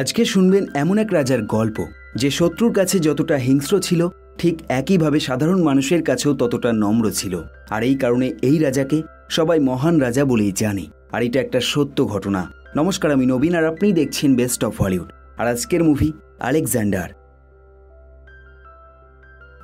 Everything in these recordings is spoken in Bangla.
আজকে শুনবেন এমন এক রাজার গল্প, যে শত্রুর কাছে যতটা হিংস্র ছিল, ঠিক একইভাবে সাধারণ মানুষের কাছেও ততটা নম্র ছিল। আর এই কারণে এই রাজাকে সবাই মহান রাজা বলেই জানে। আর এটা একটা সত্য ঘটনা। নমস্কার, আমি নবীন আর আপনি দেখছেন বেস্ট অফ হলিউড। আর আজকের মুভি, আলেকজান্ডার।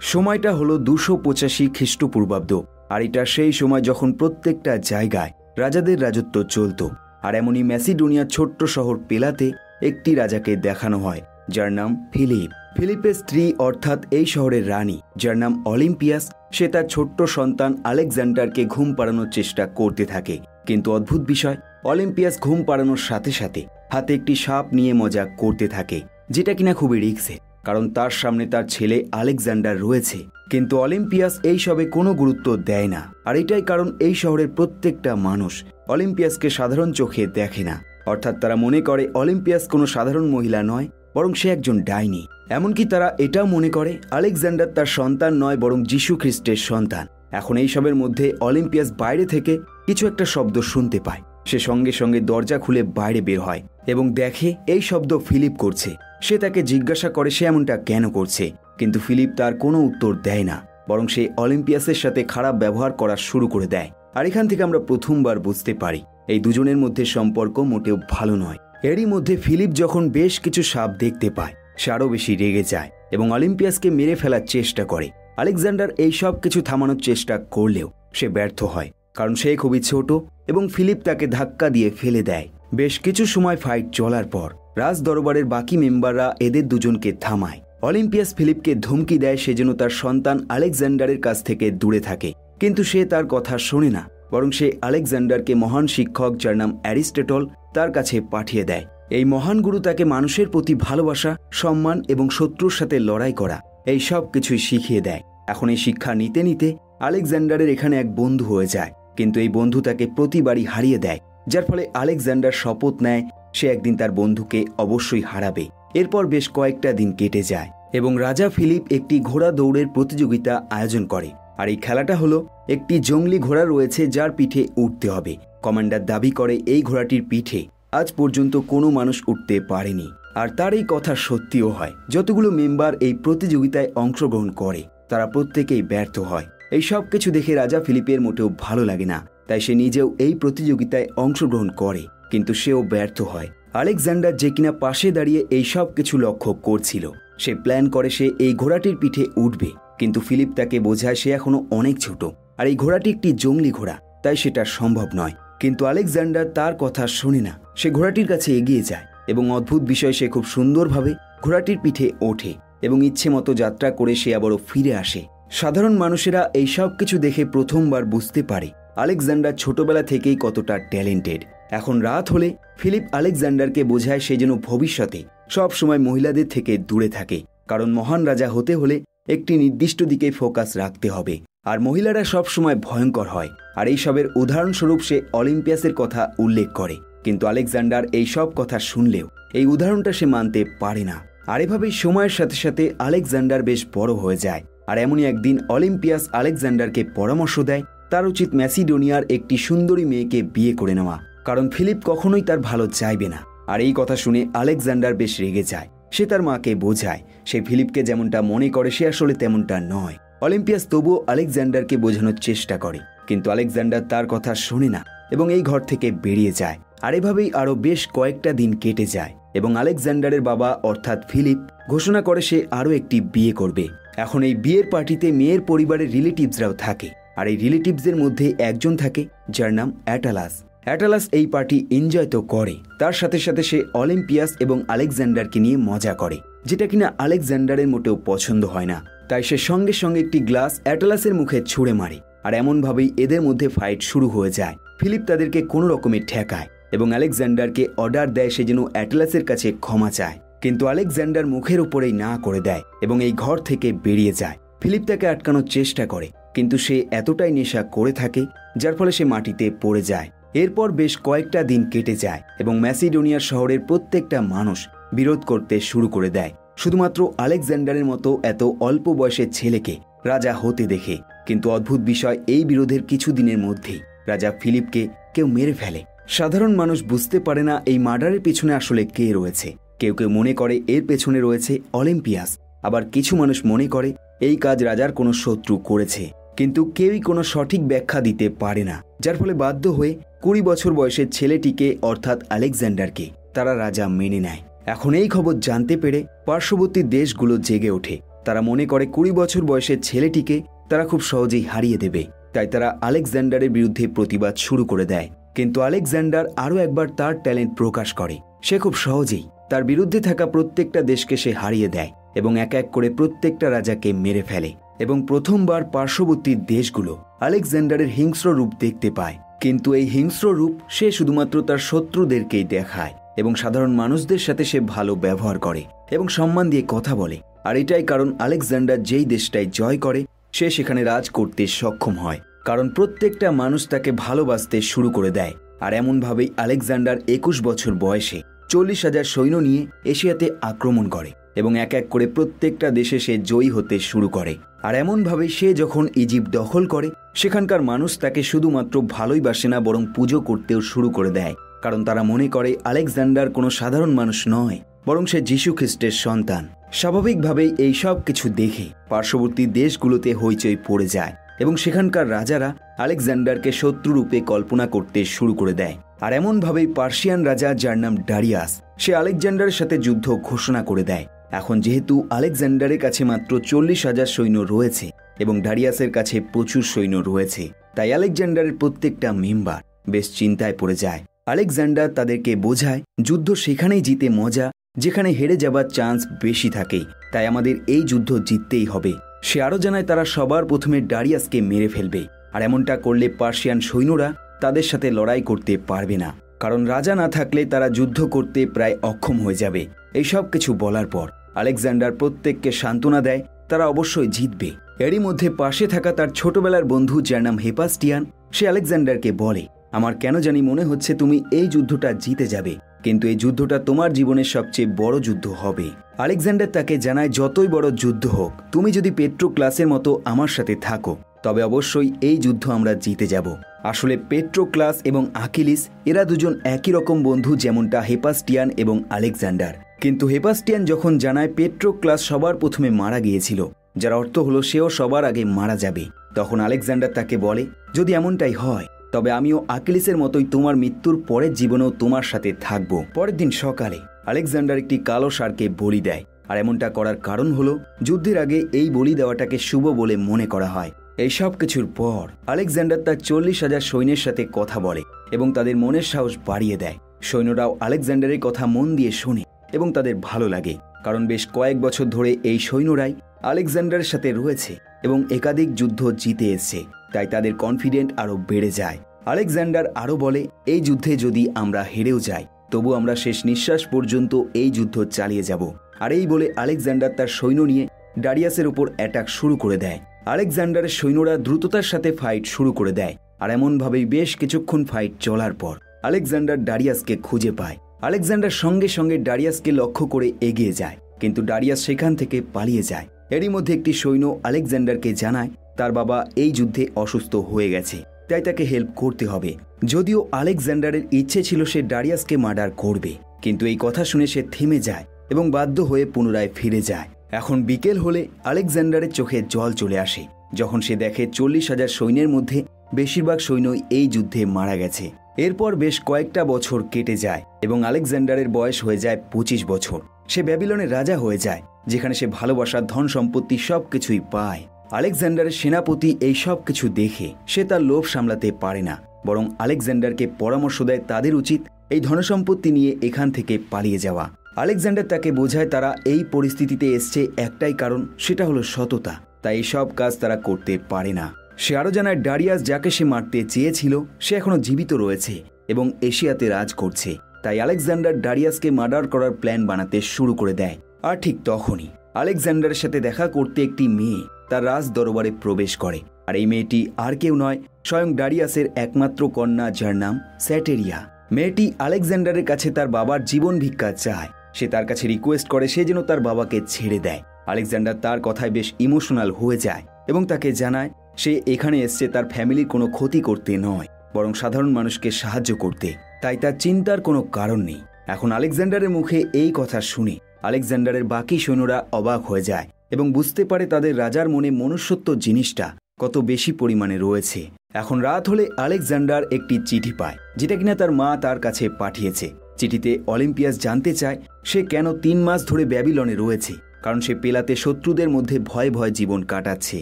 সময়টা হলো দুশো পঁচাশি খ্রিস্টপূর্বাব্দ, আর এটা সেই সময় যখন প্রত্যেকটা জায়গায় রাজাদের রাজত্ব চলত। আর এমনই ম্যাসিডোনিয়ার ছোট্ট শহর পেলাতে একটি রাজাকে দেখানো হয়, যার নাম ফিলিপ। ফিলিপের স্ত্রী অর্থাৎ এই শহরের রানী, যার নাম অলিম্পিয়াস, সে তার ছোট্ট সন্তান আলেকজান্ডারকে ঘুম পাড়ানোর চেষ্টা করতে থাকে। কিন্তু অদ্ভুত বিষয়, অলিম্পিয়াস ঘুম পাড়ানোর সাথে সাথে হাতে একটি সাপ নিয়ে মজা করতে থাকে, যেটা কিনা খুবই রিক্সে, কারণ তার সামনে তার ছেলে আলেকজান্ডার রয়েছে। কিন্তু অলিম্পিয়াস এই সবে কোনো গুরুত্ব দেয় না, আর এটাই কারণ এই শহরের প্রত্যেকটা মানুষ অলিম্পিয়াসকে সাধারণ চোখে দেখে না। অর্থাৎ তারা মনে করে অলিম্পিয়াস কোনো সাধারণ মহিলা নয়, বরং সে একজন ডাইনি। এমনকি তারা এটাও মনে করে আলেকজান্ডার তার সন্তান নয়, বরং যিশু খ্রিস্টের সন্তান। এখন এইসবের মধ্যে অলিম্পিয়াস বাইরে থেকে কিছু একটা শব্দ শুনতে পায়। সে সঙ্গে সঙ্গে দরজা খুলে বাইরে বের হয় এবং দেখে এই শব্দ ফিলিপ করছে। সে তাকে জিজ্ঞাসা করে সে এমনটা কেন করছে। কিন্তু ফিলিপ তার কোনো উত্তর দেয় না, বরং সে অলিম্পিয়াসের সাথে খারাপ ব্যবহার করা শুরু করে দেয়। আর এখান থেকে আমরা প্রথমবার বুঝতে পারি এই দুজনের মধ্যে সম্পর্ক মোটেও ভালো নয়। এরই মধ্যে ফিলিপ যখন বেশ কিছু সাপ দেখতে পায় সে আরও বেশি রেগে যায় এবং অলিম্পিয়াসকে মেরে ফেলার চেষ্টা করে। আলেকজান্ডার এই সব কিছু থামানোর চেষ্টা করলেও সে ব্যর্থ হয়, কারণ সে খুবই ছোট এবং ফিলিপ তাকে ধাক্কা দিয়ে ফেলে দেয়। বেশ কিছু সময় ফাইট চলার পর রাজ দরবারের বাকি মেম্বাররা এদের দুজনকে থামায়। অলিম্পিয়াস ফিলিপকে ধমকি দেয় সে যেন তার সন্তান আলেকজান্ডারের কাছ থেকে দূরে থাকে, কিন্তু সে তার কথা শোনে না। বরং সে আলেকজান্ডারকে মহান শিক্ষক যার নাম অ্যারিস্টেটল তার কাছে পাঠিয়ে দেয়। এই মহান গুরু তাকে মানুষের প্রতি ভালোবাসা, সম্মান এবং শত্রুর সাথে লড়াই করা, এই সব কিছুই শিখিয়ে দেয়। এখন এই শিক্ষা নিতে নিতে আলেকজান্ডারের এখানে এক বন্ধু হয়ে যায়, কিন্তু এই বন্ধু তাকে প্রতিবারই হারিয়ে দেয়, যার ফলে আলেকজান্ডার শপথ নেয়, সে একদিন তার বন্ধুকে অবশ্যই হারাবে। এরপর বেশ কয়েকটা দিন কেটে যায় এবং রাজা ফিলিপ একটি ঘোড়া দৌড়ের প্রতিযোগিতা আয়োজন করে। আর এই খেলাটা হলো একটি জঙ্গলি ঘোড়া রয়েছে যার পিঠে উঠতে হবে। কমান্ডার দাবি করে এই ঘোড়াটির পিঠে আজ পর্যন্ত কোনো মানুষ উঠতে পারেনি। আর তার এই কথা সত্যিও হয়, যতগুলো মেম্বার এই প্রতিযোগিতায় অংশগ্রহণ করে, তারা প্রত্যেকেই ব্যর্থ হয়। এই সব কিছু দেখে রাজা ফিলিপের মোটেও ভালো লাগে না, তাই সে নিজেও এই প্রতিযোগিতায় অংশগ্রহণ করে, কিন্তু সেও ব্যর্থ হয়। আলেকজান্ডার যে কিনা পাশে দাঁড়িয়ে এই সব কিছু লক্ষ্য করছিল, সে প্ল্যান করে সে এই ঘোড়াটির পিঠে উঠবে। কিন্তু ফিলিপ তাকে বোঝায় সে এখনও অনেক ছোট। আর এই ঘোড়াটি একটি জঙ্গলি ঘোড়া, তাই সেটা সম্ভব নয়। কিন্তু আলেকজান্ডার তার কথা শোনে না। সে ঘোড়াটির কাছে এগিয়ে যায় এবং অদ্ভুত বিষয়, সে খুব সুন্দরভাবে ঘোড়াটির পিঠে ওঠে এবং ইচ্ছে মতো যাত্রা করে সে আবারও ফিরে আসে। সাধারণ মানুষেরা এই সব কিছু দেখে প্রথমবার বুঝতে পারে আলেকজান্ডার ছোটবেলা থেকেই কতটা ট্যালেন্টেড। এখন রাত হলে ফিলিপ আলেকজান্ডারকে বোঝায় সে যেন ভবিষ্যতে সব সময় মহিলাদের থেকে দূরে থাকে, কারণ মহান রাজা হতে হলে একটি নির্দিষ্ট দিকে ফোকাস রাখতে হবে। আর মহিলারা সব সময় ভয়ঙ্কর হয়। আর এইসবের উদাহরণস্বরূপ সে অলিম্পিয়াসের কথা উল্লেখ করে। কিন্তু আলেকজান্ডার এই সব কথা শুনলেও এই উদাহরণটা সে মানতে পারে না। আর এভাবেই সময়ের সাথে সাথে আলেকজান্ডার বেশ বড় হয়ে যায়। আর এমনই একদিন অলিম্পিয়াস আলেকজান্ডারকে পরামর্শ দেয়, তার উচিত ম্যাসিডোনিয়ার একটি সুন্দরী মেয়েকে বিয়ে করে নেওয়া। কারণ ফিলিপ কখনোই তার ভালো চাইবে না। আর এই কথা শুনে আলেকজান্ডার বেশ রেগে যায়। সে তার মাকে বোঝায়। সে ফিলিপকে যেমনটা মনে করে, সে আসলে তেমনটা নয়। অলিম্পিয়াস তবুও আলেকজান্ডারকে বোঝানোর চেষ্টা করে, কিন্তু আলেকজান্ডার তার কথা শোনে না এবং এই ঘর থেকে বেরিয়ে যায়। আর এভাবেই আরও বেশ কয়েকটা দিন কেটে যায় এবং আলেকজান্ডারের বাবা, অর্থাৎ ফিলিপ, ঘোষণা করে সে আরও একটি বিয়ে করবে। এখন এই বিয়ের পার্টিতে মেয়ের পরিবারের রিলেটিভসরাও থাকে। আর এই রিলেটিভসদের মধ্যে একজন থাকে, যার নাম অ্যাটালাস। অ্যাটালাস এই পার্টি এনজয় তো করে। তার সাথে সাথে সে অলিম্পিয়াস এবং আলেকজান্ডারকে নিয়ে মজা করে, যেটা কিনা আলেকজান্ডারের মোটেও পছন্দ হয় না। তাই সে সঙ্গে সঙ্গে একটি গ্লাস অ্যাটালাসের মুখে ছুঁড়ে মারে, আর এমনভাবেই এদের মধ্যে ফাইট শুরু হয়ে যায়। ফিলিপ তাদেরকে কোনো রকমে ঠেকায় এবং আলেকজান্ডারকে অর্ডার দেয় সে যেন অ্যাটলাসের কাছে ক্ষমা চায়। কিন্তু আলেকজান্ডার মুখের উপরেই না করে দেয় এবং এই ঘর থেকে বেরিয়ে যায়। ফিলিপ তাকে আটকানোর চেষ্টা করে, কিন্তু সে এতটাই নেশা করে থাকে, যার ফলে সে মাটিতে পড়ে যায়। এরপর বেশ কয়েকটা দিন কেটে যায় এবং ম্যাসিডোনিয়ার শহরের প্রত্যেকটা মানুষ বিরোধ করতে শুরু করে দেয়। শুধুমাত্র আলেকজান্ডারের মতো এত অল্প বয়সের ছেলেকে রাজা হতে দেখে, কিন্তু অদ্ভুত বিষয় এই বিরোধের কিছু দিনের মধ্যেই। রাজা ফিলিপকে কেউ মেরে ফেলে। সাধারণ মানুষ বুঝতে পারে না এই মার্ডারের পিছনে আসলে কে রয়েছে। কেউ কেউ মনে করে এর পেছনে রয়েছে অলিম্পিয়াস। আবার কিছু মানুষ মনে করে এই কাজ রাজার কোনো শত্রু করেছে। কিন্তু কেউই কোনো সঠিক ব্যাখ্যা দিতে পারে না, যার ফলে বাধ্য হয়ে কুড়ি বছর বয়সের ছেলেটিকে, অর্থাৎ আলেকজান্ডারকে, তারা রাজা মেনে নেয়। এখন এই খবর জানতে পেরে পার্শ্ববর্তী দেশগুলো জেগে ওঠে। তারা মনে করে কুড়ি বছর বয়সের ছেলেটিকে তারা খুব সহজেই হারিয়ে দেবে। তাই তারা আলেকজান্ডারের বিরুদ্ধে প্রতিবাদ শুরু করে দেয়। কিন্তু আলেকজান্ডার আরও একবার তার ট্যালেন্ট প্রকাশ করে। সে খুব সহজেই তার বিরুদ্ধে থাকা প্রত্যেকটা দেশকে সে হারিয়ে দেয় এবং এক এক করে প্রত্যেকটা রাজাকে মেরে ফেলে। এবং প্রথমবার পার্শ্ববর্তী দেশগুলো আলেকজান্ডারের হিংস্র রূপ দেখতে পায়। কিন্তু এই হিংস্র রূপ সে শুধুমাত্র তার শত্রুদেরকেই দেখায় এবং সাধারণ মানুষদের সাথে সে ভালো ব্যবহার করে এবং সম্মান দিয়ে কথা বলে। আর এটাই কারণ আলেকজান্ডার যেই দেশটায় জয় করে, সে সেখানে রাজ করতে সক্ষম হয়। কারণ প্রত্যেকটা মানুষ তাকে ভালোবাসতে শুরু করে দেয়। আর এমনভাবেই আলেকজান্ডার একুশ বছর বয়সে চল্লিশ হাজার সৈন্য নিয়ে এশিয়াতে আক্রমণ করে এবং এক এক করে প্রত্যেকটা দেশে সে জয়ী হতে শুরু করে। আর এমনভাবে সে যখন ইজিপ্ট দখল করে, সেখানকার মানুষ তাকে শুধুমাত্র ভালোই বাসে না, বরং পুজো করতেও শুরু করে দেয়। কারণ তারা মনে করে আলেকজান্ডার কোনো সাধারণ মানুষ নয়, বরং সে যীশু খ্রিস্টের সন্তান। স্বাভাবিকভাবেই এই সব কিছু দেখে পার্শ্ববর্তী দেশগুলোতে হইচই পড়ে যায় এবং সেখানকার রাজারা আলেকজান্ডারকে শত্রুরূপে কল্পনা করতে শুরু করে দেয়। আর এমনভাবেই পার্সিয়ান রাজা যার নাম ডারিয়াস, সে আলেকজান্ডারের সাথে যুদ্ধ ঘোষণা করে দেয়। এখন যেহেতু আলেকজান্ডারের কাছে মাত্র চল্লিশ হাজার সৈন্য রয়েছে এবং ডারিয়াসের কাছে প্রচুর সৈন্য রয়েছে, তাই আলেকজান্ডারের প্রত্যেকটা মেম্বার বেশ চিন্তায় পড়ে যায়। আলেকজান্ডার তাদেরকে বোঝায়, যুদ্ধ সেখানেই জিতে মজা, যেখানে হেরে যাবার চান্স বেশি থাকে, তাই আমাদের এই যুদ্ধ জিততেই হবে। সে আরও জানায়, তারা সবার প্রথমে ডারিয়াসকে মেরে ফেলবে, আর এমনটা করলে পার্সিয়ান সৈন্যরা তাদের সাথে লড়াই করতে পারবে না, কারণ রাজা না থাকলে তারা যুদ্ধ করতে প্রায় অক্ষম হয়ে যাবে এই সব কিছু বলার পর। আলেকজান্ডার প্রত্যেককে সান্ত্বনা দেয়, তারা অবশ্যই জিতবে। এরই মধ্যে পাশে থাকা তার ছোটবেলার বন্ধু, যার নাম হেপাস্টিয়ান, সে আলেকজান্ডারকে বলে, আমার কেন জানি মনে হচ্ছে তুমি এই যুদ্ধটা জিতে যাবে, কিন্তু এই যুদ্ধটা তোমার জীবনের সবচেয়ে বড় যুদ্ধ হবে। আলেকজান্ডার তাকে জানায়, যতই বড় যুদ্ধ হোক, তুমি যদি পেট্রো ক্লাসের মতো আমার সাথে থাকো, তবে অবশ্যই এই যুদ্ধ আমরা জিতে যাব। আসলে পেট্রো ক্লাস এবং আকিলিস, এরা দুজন একই রকম বন্ধু যেমনটা হেপাস্টিয়ান এবং আলেকজান্ডার। কিন্তু হেপাস্টিয়ান যখন জানায় পেট্রো ক্লাস সবার প্রথমে মারা গিয়েছিল, যার অর্থ হলো সেও সবার আগে মারা যাবে, তখন আলেকজান্ডার তাকে বলে, যদি এমনটাই হয়, তবে আমিও আকিলিসের মতোই তোমার মৃত্যুর পরের জীবনেও তোমার সাথে থাকব। পরের দিন সকালে আলেকজান্ডার একটি কালো সারকে বলি দেয়, আর এমনটা করার কারণ হলো যুদ্ধের আগে এই বলি দেওয়াটাকে শুভ বলে মনে করা হয়। এই সব কিছুর পর আলেকজান্ডার তার চল্লিশ হাজার সৈন্যের সাথে কথা বলে এবং তাদের মনের সাহস বাড়িয়ে দেয়। সৈন্যরাও আলেকজান্ডারের কথা মন দিয়ে শোনে। এবং তাদের ভালো লাগে, কারণ বেশ কয়েক বছর ধরে এই সৈন্যরাই আলেকজান্ডারের সাথে রয়েছে এবং একাধিক যুদ্ধ জিতে এসছে, তাই তাদের কনফিডেন্ট আরও বেড়ে যায়। আলেকজান্ডার আরও বলে, এই যুদ্ধে যদি আমরা হেরেও যাই, তবু আমরা শেষ নিঃশ্বাস পর্যন্ত এই যুদ্ধ চালিয়ে যাব। আর এই বলে আলেকজান্ডার তার সৈন্য নিয়ে ডারিয়াসের উপর অ্যাটাক শুরু করে দেয়। আলেকজান্ডারের সৈন্যরা দ্রুততার সাথে ফাইট শুরু করে দেয়, আর এমনভাবেই বেশ কিছুক্ষণ ফাইট চলার পর আলেকজান্ডার ডারিয়াসকে খুঁজে পায়। আলেকজান্ডার সঙ্গে সঙ্গে ডারিয়াসকে লক্ষ্য করে এগিয়ে যায়, কিন্তু ডারিয়াস সেখান থেকে পালিয়ে যায়। এরই মধ্যে একটি সৈন্য আলেকজান্ডারকে জানায়, তার বাবা এই যুদ্ধে অসুস্থ হয়ে গেছে, তাই তাকে হেল্প করতে হবে। যদিও আলেকজান্ডারের ইচ্ছে ছিল সে ডারিয়াসকে মার্ডার করবে, কিন্তু এই কথা শুনে সে থেমে যায় এবং বাধ্য হয়ে পুনরায় ফিরে যায়। এখন বিকেল হলে আলেকজান্ডারের চোখে জল চলে আসে, যখন সে দেখে চল্লিশ হাজার সৈন্যের মধ্যে বেশিরভাগ সৈন্যই এই যুদ্ধে মারা গেছে। এরপর বেশ কয়েকটা বছর কেটে যায় এবং আলেকজান্ডারের বয়স হয়ে যায় পঁচিশ বছর। সে ব্যাবিলনের রাজা হয়ে যায়, যেখানে সে ভালোবাসার ধন সম্পত্তি সব কিছুই পায়। আলেকজান্ডারের সেনাপতি এই সব কিছু দেখে সে তার লোভ সামলাতে পারে না, বরং আলেকজান্ডারকে পরামর্শ দেয় তাদের উচিত এই ধনসম্পত্তি নিয়ে এখান থেকে পালিয়ে যাওয়া। আলেকজান্ডার তাকে বোঝায় তারা এই পরিস্থিতিতে এসছে একটাই কারণ, সেটা হলো সততা। তাই সব কাজ তারা করতে পারে না। সে আরও জানায়, ডারিয়াস যাকে সে মারতে চেয়েছিল, সে এখনও জীবিত রয়েছে এবং এশিয়াতে রাজ করছে। তাই আলেকজান্ডার ডারিয়াসকে মার্ডার করার প্ল্যান বানাতে শুরু করে দেয়। আর ঠিক তখনই আলেকজান্ডারের সাথে দেখা করতে একটি মেয়ে তার রাজ দরবারে প্রবেশ করে। আর এই মেয়েটি আর কেউ নয়, স্বয়ং ডারিয়াসের একমাত্র কন্যা যার নাম স্যাটেরিয়া। মেয়েটি আলেকজান্ডারের কাছে তার বাবার জীবন ভিক্ষা চায়। সে তার কাছে রিকোয়েস্ট করে, সে যেন তার বাবাকে ছেড়ে দেয়। আলেকজান্ডার তার কথায় বেশ ইমোশনাল হয়ে যায় এবং তাকে জানায় সে এখানে এসছে তার ফ্যামিলির কোনো ক্ষতি করতে নয়, বরং সাধারণ মানুষকে সাহায্য করতে। তাই তার চিন্তার কোনো কারণ নেই। এখন আলেকজান্ডারের মুখে এই কথা শুনে আলেকজান্ডারের বাকি সৈন্যরা অবাক হয়ে যায় এবং বুঝতে পারে তাদের রাজার মনে মনুষ্যত্ব জিনিসটা কত বেশি পরিমাণে রয়েছে। এখন রাত হলে আলেকজান্ডার একটি চিঠি পায়, যেটা কিনা তার মা তার কাছে পাঠিয়েছে। চিঠিতে অলিম্পিয়াস জানতে চায় সে কেন তিন মাস ধরে ব্যাবিলনে রয়েছে, কারণ সে পেলাতে শত্রুদের মধ্যে ভয় ভয় জীবন কাটাচ্ছে।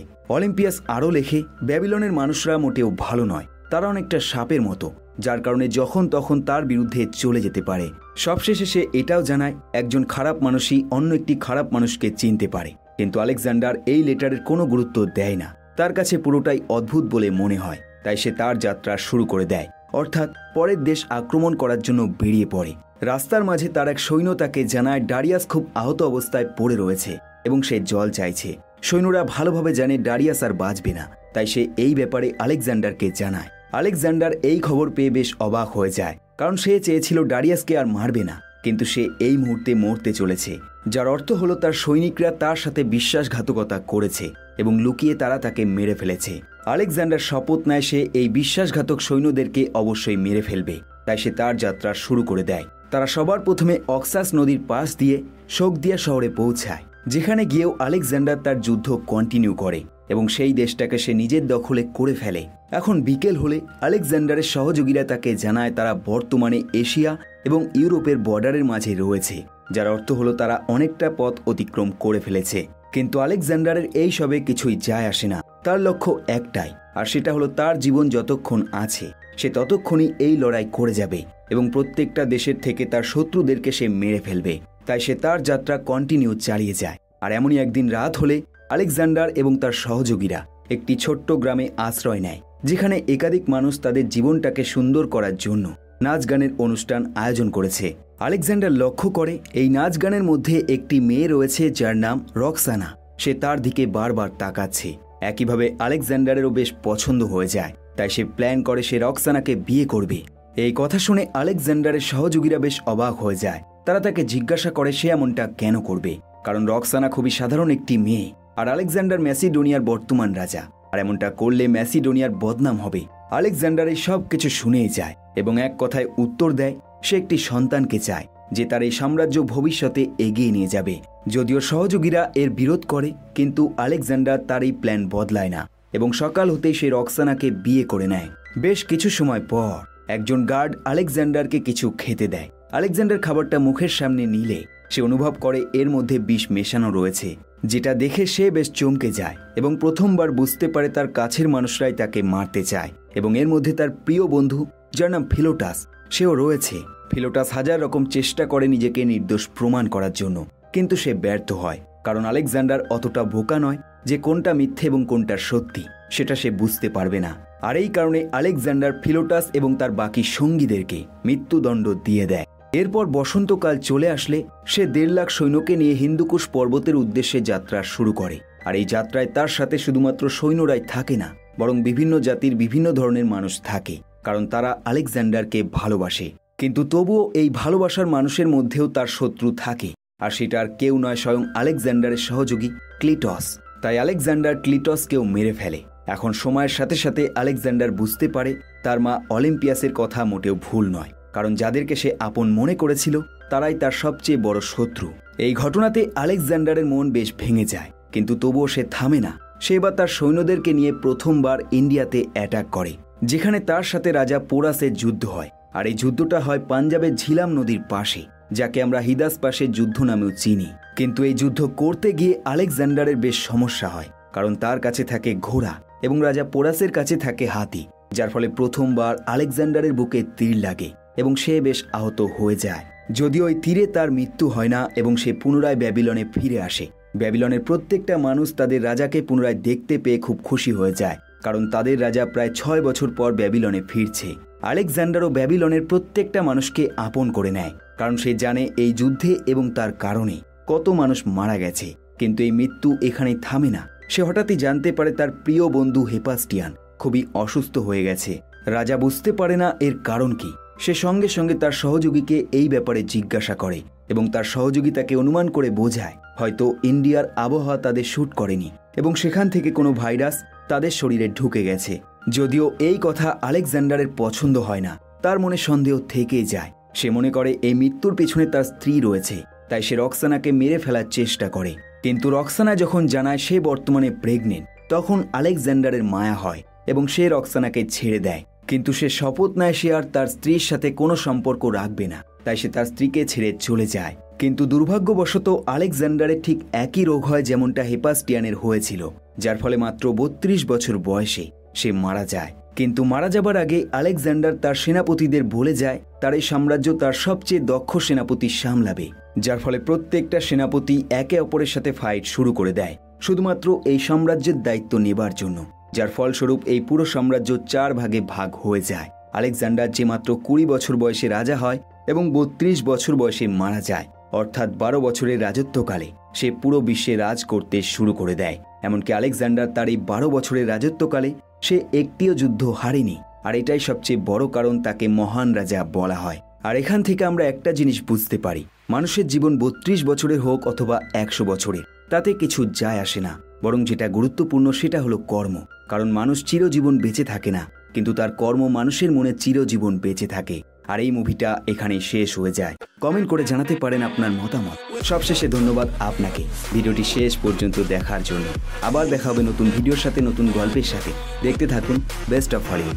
অলিম্পিয়াস আরও লেখে, ব্যাবিলনের মানুষরা মোটেও ভালো নয়। তারা অনেকটা সাপের মতো, যার কারণে যখন তখন তার বিরুদ্ধে চলে যেতে পারে। সবশেষে সে এটাও জানায়, একজন খারাপ মানুষই অন্য একটি খারাপ মানুষকে চিনতে পারে। কিন্তু আলেকজান্ডার এই লেটারের কোনো গুরুত্ব দেয় না। তার কাছে পুরোটাই অদ্ভুত বলে মনে হয়। তাই সে তার যাত্রা শুরু করে দেয়। অর্থাৎ পরের দেশ আক্রমণ করার জন্য বেরিয়ে পড়ে। রাস্তার মাঝে তার এক সৈন্য তাকে জানায়, ডারিয়াস খুব আহত অবস্থায় পড়ে রয়েছে এবং সে জল চাইছে। সৈন্যরা ভালোভাবে জানে ডারিয়াস আর বাঁচবে না, তাই সে এই ব্যাপারে আলেকজান্ডারকে জানায়। আলেকজান্ডার এই খবর পেয়ে বেশ অবাক হয়ে যায়, কারণ সে চেয়েছিল ডারিয়াসকে আর মারবে না, কিন্তু সে এই মুহূর্তে মরতে চলেছে, যার অর্থ হলো তার সৈনিকরা তার সাথে বিশ্বাসঘাতকতা করেছে এবং লুকিয়ে তারা তাকে মেরে ফেলেছে। আলেকজান্ডার শপথ নেয় সে এই বিশ্বাসঘাতক সৈন্যদেরকে অবশ্যই মেরে ফেলবে, তাই সে তার যাত্রা শুরু করে দেয়। তারা সবার প্রথমে অক্সাস নদীর পাশ দিয়ে শোকদিয়া শহরে পৌঁছায়। যেখানে গিয়েও আলেকজান্ডার তার যুদ্ধ কন্টিনিউ করে এবং সেই দেশটাকে সে নিজের দখলে করে ফেলে। এখন বিকেল হলে আলেকজান্ডারের সহযোগীরা তাকে জানায় তারা বর্তমানে এশিয়া এবং ইউরোপের বর্ডারের মাঝে রয়েছে, যার অর্থ হলো তারা অনেকটা পথ অতিক্রম করে ফেলেছে। কিন্তু আলেকজান্ডারের এই সবে কিছুই যায় আসে না, তার লক্ষ্য একটাই, আর সেটা হলো তার জীবন যতক্ষণ আছে, সে ততক্ষণই এই লড়াই করে যাবে এবং প্রত্যেকটা দেশের থেকে তার শত্রুদেরকে সে মেরে ফেলবে। তাই সে তার যাত্রা কন্টিনিউ চালিয়ে যায়। আর এমনই একদিন রাত হলে আলেকজান্ডার এবং তার সহযোগীরা একটি ছোট্ট গ্রামে আশ্রয় নেয়, যেখানে একাধিক মানুষ তাদের জীবনটাকে সুন্দর করার জন্য নাচ গানের অনুষ্ঠান আয়োজন করেছে। আলেকজান্ডার লক্ষ্য করে, এই নাচ গানের মধ্যে একটি মেয়ে রয়েছে যার নাম রক্সানা। সে তার দিকে বারবার তাকাচ্ছে। একইভাবে আলেকজান্ডারেরও বেশ পছন্দ হয়ে যায়, তাই সে প্ল্যান করে সে রক্সানাকে বিয়ে করবে। এই কথা শুনে আলেকজান্ডারের সহযোগীরা বেশ অবাক হয়ে যায়। তারা তাকে জিজ্ঞাসা করে সে এমনটা কেন করবে। কারণ রক্সানা খুবই সাধারণ একটি মেয়ে, আর আলেকজান্ডার ম্যাসিডোনিয়ার বর্তমান রাজা। আর এমনটা করলে ম্যাসিডোনিয়ার বদনাম হবে। আলেকজান্ডার এই সব কিছু শুনেই যায়, এবং এক কথায় উত্তর দেয়, সে একটি সন্তানকে চায়, যে তার এই সাম্রাজ্য ভবিষ্যতে এগিয়ে নিয়ে যাবে। যদিও সহযোগীরা এর বিরোধ করে, কিন্তু আলেকজান্ডার তার এই প্ল্যান বদলায় না, এবং সকাল হতেই সে রক্সানাকে বিয়ে করে নেয়। বেশ কিছু সময় পর, একজন গার্ড আলেকজান্ডারকে কিছু খেতে দেয়। আলেকজান্ডার খাবারটা মুখের সামনে নিলে সে অনুভব করে এর মধ্যে বিষ মেশানো রয়েছে, যেটা দেখে সে বেশ চমকে যায় এবং প্রথমবার বুঝতে পারে তার কাছের মানুষরাই তাকে মারতে চায় এবং এর মধ্যে তার প্রিয় বন্ধু, যার নাম ফিলোটাস, সেও রয়েছে। ফিলোটাস হাজার রকম চেষ্টা করে নিজেকে নির্দোষ প্রমাণ করার জন্য, কিন্তু সে ব্যর্থ হয়, কারণ আলেকজান্ডার অতটা বোকা নয় যে কোনটা মিথ্যে এবং কোনটা সত্যি, সেটা সে বুঝতে পারবে না। আর এই কারণে আলেকজান্ডার ফিলোটাস এবং তার বাকি সঙ্গীদেরকে মৃত্যুদণ্ড দিয়ে দেয়। এরপর বসন্তকাল চলে আসলে সে দেড় লাখ সৈন্যকে নিয়ে হিন্দুকুশ পর্বতের উদ্দেশ্যে যাত্রা শুরু করে। আর এই যাত্রায় তার সাথে শুধুমাত্র সৈন্যরাই থাকে না, বরং বিভিন্ন জাতির বিভিন্ন ধরনের মানুষ থাকে, কারণ তারা আলেকজান্ডারকে ভালোবাসে। কিন্তু তবুও এই ভালোবাসার মানুষের মধ্যেও তার শত্রু থাকে, আর সেটা আর কেউ নয় স্বয়ং আলেকজান্ডারের সহযোগী ক্লিটস। তাই আলেকজান্ডার ক্লিটসকেও মেরে ফেলে। এখন সময়ের সাথে সাথে আলেকজান্ডার বুঝতে পারে তার মা অলিম্পিয়াসের কথা মোটেও ভুল নয়। কারণ যাদেরকে সে আপন মনে করেছিল, তারাই তার সবচেয়ে বড় শত্রু। এই ঘটনাতে আলেকজান্ডারের মন বেশ ভেঙে যায়, কিন্তু তবুও সে থামে না। সে এবার তার সৈন্যদেরকে নিয়ে প্রথমবার ইন্ডিয়াতে অ্যাটাক করে, যেখানে তার সাথে রাজা পোরাসের যুদ্ধ হয়। আর এই যুদ্ধটা হয় পাঞ্জাবের ঝিলাম নদীর পাশে, যাকে আমরা হিদাস পাশের যুদ্ধ নামেও চিনি। কিন্তু এই যুদ্ধ করতে গিয়ে আলেকজান্ডারের বেশ সমস্যা হয়, কারণ তার কাছে থাকে ঘোড়া এবং রাজা পোরাসের কাছে থাকে হাতি, যার ফলে প্রথমবার আলেকজান্ডারের বুকে তীর লাগে। এবং সে বেশ আহত হয়ে যায়। যদিও ওই তীরে তার মৃত্যু হয় না এবং সে পুনরায় ব্যাবিলনে ফিরে আসে। ব্যাবিলনের প্রত্যেকটা মানুষ তাদের রাজাকে পুনরায় দেখতে পেয়ে খুব খুশি হয়ে যায়, কারণ তাদের রাজা প্রায় ছয় বছর পর ব্যাবিলনে ফিরছে। আলেকজান্ডারও ব্যাবিলনের প্রত্যেকটা মানুষকে আপন করে নেয়, কারণ সে জানে এই যুদ্ধে এবং তার কারণে কত মানুষ মারা গেছে। কিন্তু এই মৃত্যু এখানেই থামে না। সে হঠাৎই জানতে পারে তার প্রিয় বন্ধু হেপাস্টিয়ান খুবই অসুস্থ হয়ে গেছে। রাজা বুঝতে পারে না এর কারণ কি। সে সঙ্গে সঙ্গে তার সহযোগীকে এই ব্যাপারে জিজ্ঞাসা করে এবং তার সহযোগী তাকে অনুমান করে বোঝায়, হয়তো ইন্ডিয়ার আবহাওয়া তাদের শ্যুট করেনি এবং সেখান থেকে কোনো ভাইরাস তাদের শরীরে ঢুকে গেছে। যদিও এই কথা আলেকজান্ডারের পছন্দ হয় না, তার মনে সন্দেহ থেকেই যায়। সে মনে করে এই মৃত্যুর পেছনে তার স্ত্রী রয়েছে, তাই সে রক্সানাকে মেরে ফেলার চেষ্টা করে। কিন্তু রক্সানা যখন জানায় সে বর্তমানে প্রেগনেন্ট তখন আলেকজান্ডারের মায়া হয় এবং সে রক্সানাকে ছেড়ে দেয়। কিন্তু সে শপথ নেয় সে আর তার স্ত্রীর সাথে কোনো সম্পর্ক রাখবে না। তাই সে তার স্ত্রীকে ছেড়ে চলে যায়। কিন্তু দুর্ভাগ্যবশত আলেকজান্ডারের ঠিক একই রোগ হয় যেমনটা হেপাস্টিয়ানের হয়েছিল, যার ফলে মাত্র বত্রিশ বছর বয়সে সে মারা যায়। কিন্তু মারা যাবার আগে আলেকজান্ডার তার সেনাপতিদের বলে যায়, তার এই সাম্রাজ্য তার সবচেয়ে দক্ষ সেনাপতি সামলাবে, যার ফলে প্রত্যেকটা সেনাপতি একে অপরের সাথে ফাইট শুরু করে দেয়। শুধুমাত্র এই সাম্রাজ্যের দায়িত্ব নেবার জন্য। যার ফলস্বরূপ এই পুরো সাম্রাজ্য চার ভাগে ভাগ হয়ে যায়। আলেকজান্ডার যে মাত্র কুড়ি বছর বয়সে রাজা হয় এবং বত্রিশ বছর বয়সে মারা যায়, অর্থাৎ বারো বছরের রাজত্বকালে সে পুরো বিশ্বে রাজ করতে শুরু করে দেয়। এমনকি আলেকজান্ডার তার এই বারো বছরের রাজত্বকালে সে একটিও যুদ্ধ হারেনি, আর এটাই সবচেয়ে বড় কারণ তাকে মহান রাজা বলা হয়। আর এখান থেকে আমরা একটা জিনিস বুঝতে পারি, মানুষের জীবন বত্রিশ বছরের হোক অথবা একশো বছরের, তাতে কিছু যায় আসে না। বরং যেটা গুরুত্বপূর্ণ সেটা হলো কর্ম। কারণ মানুষ চিরজীবন বেঁচে থাকে না, কিন্তু তার কর্ম মানুষের মনে চিরজীবন বেঁচে থাকে। আর এই মুভিটা এখানে শেষ হয়ে যায়। কমেন্ট করে জানাতে পারেন আপনার মতামত। সবশেষে ধন্যবাদ আপনাকে। ভিডিওটি শেষ পর্যন্ত দেখার জন্য। আবার দেখা হবে নতুন ভিডিওর সাথে নতুন গল্পের সাথে। দেখতে থাকুন বেস্ট অফ হলিউড।